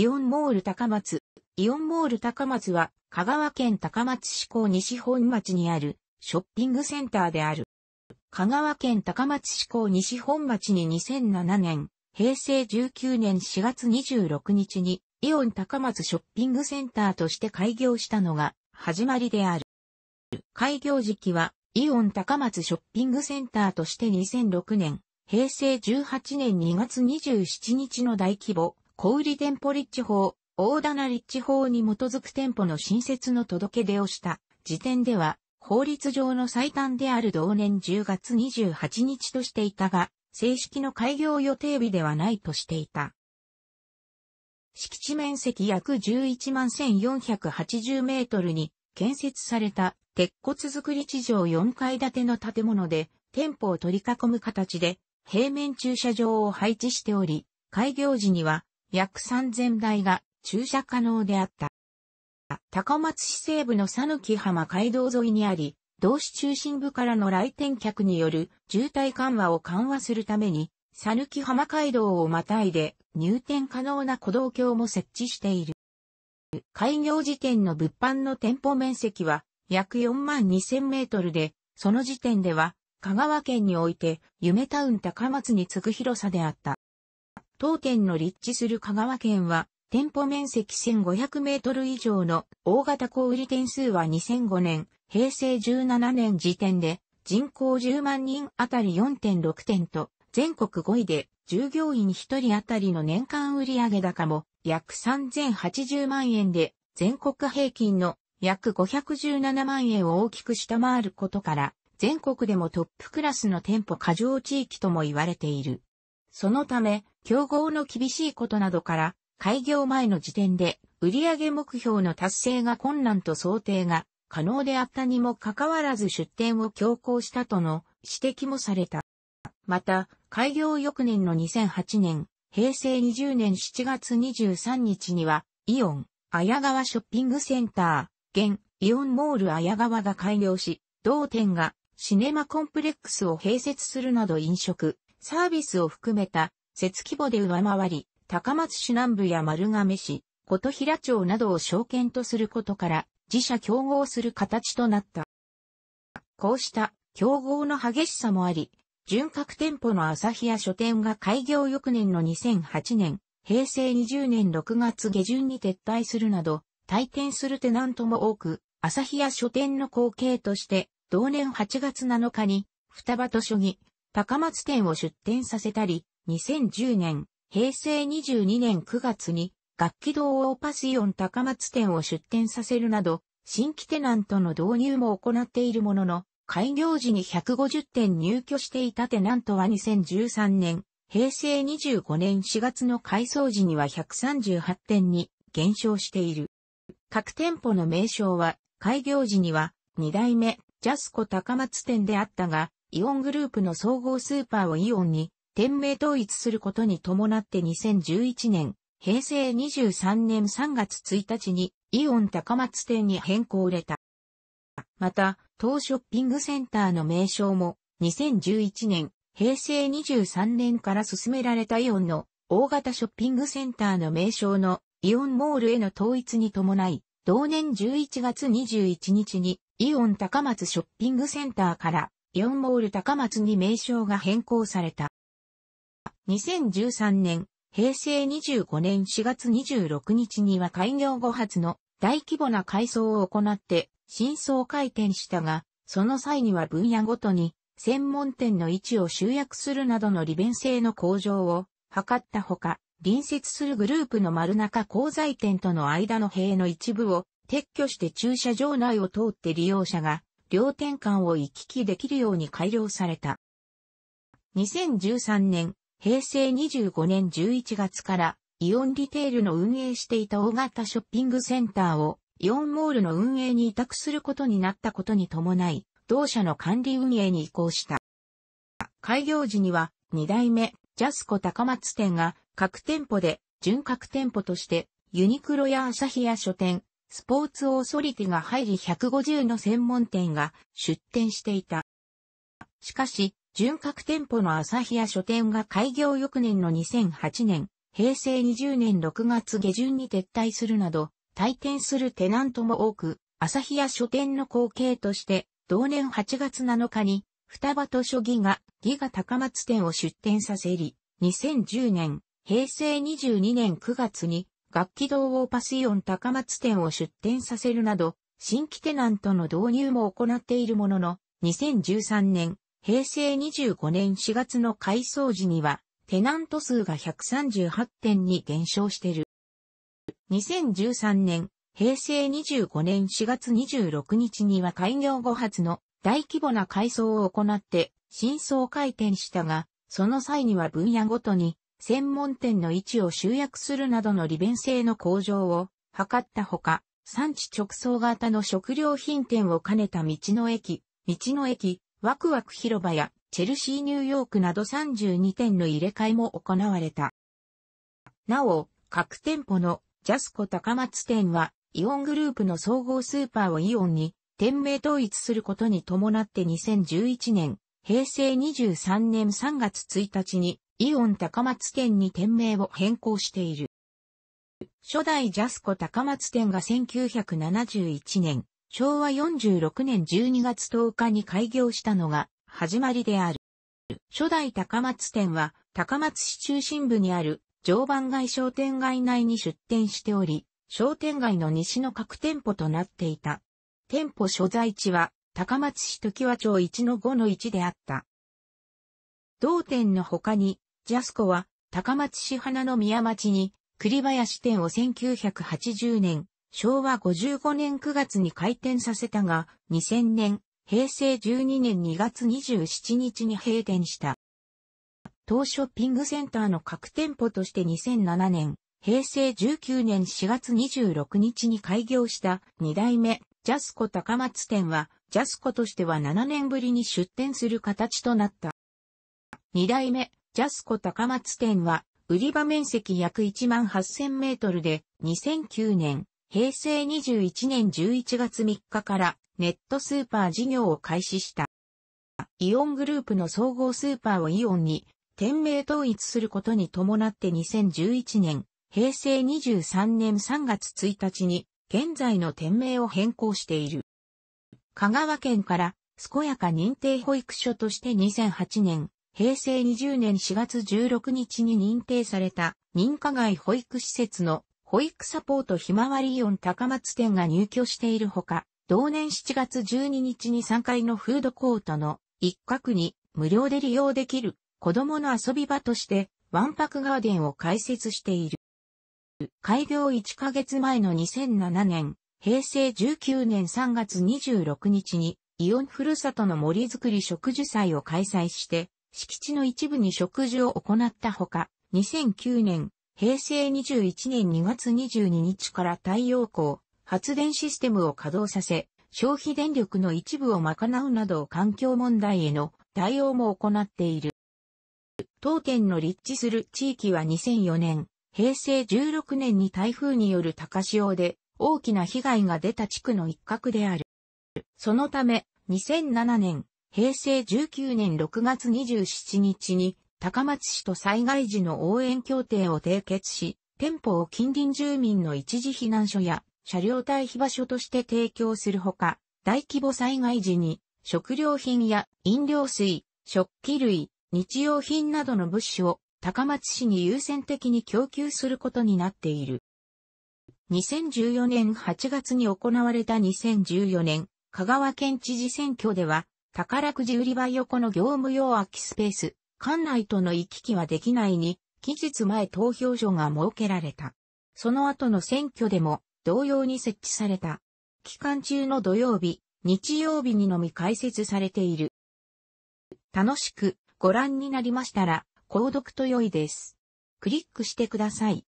イオンモール高松。イオンモール高松は、香川県高松市港西本町にあるショッピングセンターである。香川県高松市港西本町に2007年、平成19年4月26日にイオン高松ショッピングセンターとして開業したのが始まりである。開業時期はイオン高松ショッピングセンターとして2006年、平成18年2月27日の大規模小売店舗立地法、大棚立地法に基づく店舗の新設の届け出をした時点では、法律上の最短である同年10月28日としていたが、正式の開業予定日ではないとしていた。敷地面積約11万1480メートルに建設された鉄骨造り地上4階建ての建物で店舗を取り囲む形で平面駐車場を配置しており、開業時には約3000台が駐車可能であった。高松市西部の讃岐浜街道沿いにあり、同市中心部からの来店客による渋滞緩和を緩和するために、讃岐浜街道をまたいで入店可能な歩道橋も設置している。開業時点の物販の店舗面積は約4万2000メートルで、その時点では香川県において夢タウン高松に次ぐ広さであった。当店の立地する香川県は、店舗面積1500メートル以上の大型小売店数は2005年、平成17年時点で人口10万人あたり4.6店と全国5位で従業員1人あたりの年間売上高も約3080万円で全国平均の約517万円を大きく下回ることから全国でもトップクラスの店舗過剰地域とも言われている。そのため、競合の厳しいことなどから、開業前の時点で売上目標の達成が困難と想定が可能であったにもかかわらず出店を強行したとの指摘もされた。また、開業翌年の2008年、平成20年7月23日には、イオン、綾川ショッピングセンター、現、イオンモール綾川が開業し、同店がシネマコンプレックスを併設するなど飲食、サービスを含めた設規模で上回り、高松市南部や丸亀市、琴平町などを証券とすることから、自社競合する形となった。こうした競合の激しさもあり、純格店舗の朝日屋書店が開業翌年の2008年、平成20年6月下旬に撤退するなど、退店するテナントも多く、朝日屋書店の後継として、同年8月7日に、双葉図書に、高松店を出店させたり、2010年、平成22年9月に楽器堂オーパスイオン高松店を出店させるなど、新規テナントの導入も行っているものの、開業時に150店入居していたテナントは2013年、平成25年4月の改装時には138店に減少している。各店舗の名称は、開業時には2代目ジャスコ高松店であったが、イオングループの総合スーパーをイオンに店名統一することに伴って2011年、平成23年3月1日にイオン高松店に変更れた。また、当ショッピングセンターの名称も2011年、平成23年から進められたイオンの大型ショッピングセンターの名称のイオンモールへの統一に伴い、同年11月21日にイオン高松ショッピングセンターからイオンモール高松に名称が変更された。2013年、平成25年4月26日には開業後初の大規模な改装を行って新装開店したが、その際には分野ごとに専門店の位置を集約するなどの利便性の向上を図ったほか、隣接するグループの丸中鋼材店との間の塀の一部を撤去して駐車場内を通って利用者が両店間を行き来できるように改良された。2013年、平成25年11月からイオンリテールの運営していた大型ショッピングセンターをイオンモールの運営に委託することになったことに伴い、同社の管理運営に移行した。開業時には2代目ジャスコ高松店が各店舗で準各店舗としてユニクロやアサヒヤ書店、スポーツオーソリティが入り150の専門店が出店していた。しかし、準核店舗の朝日屋書店が開業翌年の2008年、平成20年6月下旬に撤退するなど、退店するテナントも多く、朝日屋書店の後継として、同年8月7日に、双葉図書ギガ、ギガ高松店を出店させり、2010年、平成22年9月に、楽器堂をパスイオン高松店を出店させるなど、新規テナントの導入も行っているものの、2013年、平成25年4月の改装時には、テナント数が138点に減少している。2013年、平成25年4月26日には開業後初の大規模な改装を行って新装開店したが、その際には分野ごとに専門店の位置を集約するなどの利便性の向上を図ったほか、産地直送型の食料品店を兼ねた道の駅、道の駅、ワクワク広場やチェルシーニューヨークなど32店の入れ替えも行われた。なお、各店舗のジャスコ高松店は、イオングループの総合スーパーをイオンに店名統一することに伴って2011年、平成23年3月1日にイオン高松店に店名を変更している。初代ジャスコ高松店が1971年、昭和46年12月10日に開業したのが始まりである。初代高松店は高松市中心部にある常磐街商店街内に出店しており、商店街の西の各店舗となっていた。店舗所在地は高松市時和町1の5の1であった。同店の他に、ジャスコは高松市花の宮町に栗林店を1980年、昭和55年9月に開店させたが、2000年、平成12年2月27日に閉店した。当ショッピングセンターの各店舗として2007年、平成19年4月26日に開業した2代目ジャスコ高松店は、ジャスコとしては7年ぶりに出店する形となった。2代目ジャスコ高松店は、売り場面積約1万8000メートルで、2009年、平成21年11月3日からネットスーパー事業を開始した。イオングループの総合スーパーをイオンに店名統一することに伴って2011年、平成23年3月1日に現在の店名を変更している。香川県から健やか認定保育所として2008年、平成20年4月16日に認定された認可外保育施設の保育サポートひまわりイオン高松店が入居しているほか、同年7月12日に3階のフードコートの一角に無料で利用できる子供の遊び場としてワンパクガーデンを開設している。開業1ヶ月前の2007年、平成19年3月26日にイオンふるさとの森づくり植樹祭を開催して、敷地の一部に植樹を行ったほか、2009年、平成21年2月22日から太陽光、発電システムを稼働させ、消費電力の一部を賄うなど環境問題への対応も行っている。当店の立地する地域は2004年、平成16年に台風による高潮で大きな被害が出た地区の一角である。そのため、2007年、平成19年6月27日に高松市と災害時の応援協定を締結し、店舗を近隣住民の一時避難所や車両待避場所として提供するほか、大規模災害時に食料品や飲料水、食器類、日用品などの物資を高松市に優先的に供給することになっている。2014年8月に行われた2014年香川県知事選挙では宝くじ売り場横の業務用空きスペース、館内との行き来はできないに、期日前投票所が設けられた。その後の選挙でも同様に設置された。期間中の土曜日、日曜日にのみ開設されている。楽しくご覧になりましたら、購読と良いです。クリックしてください。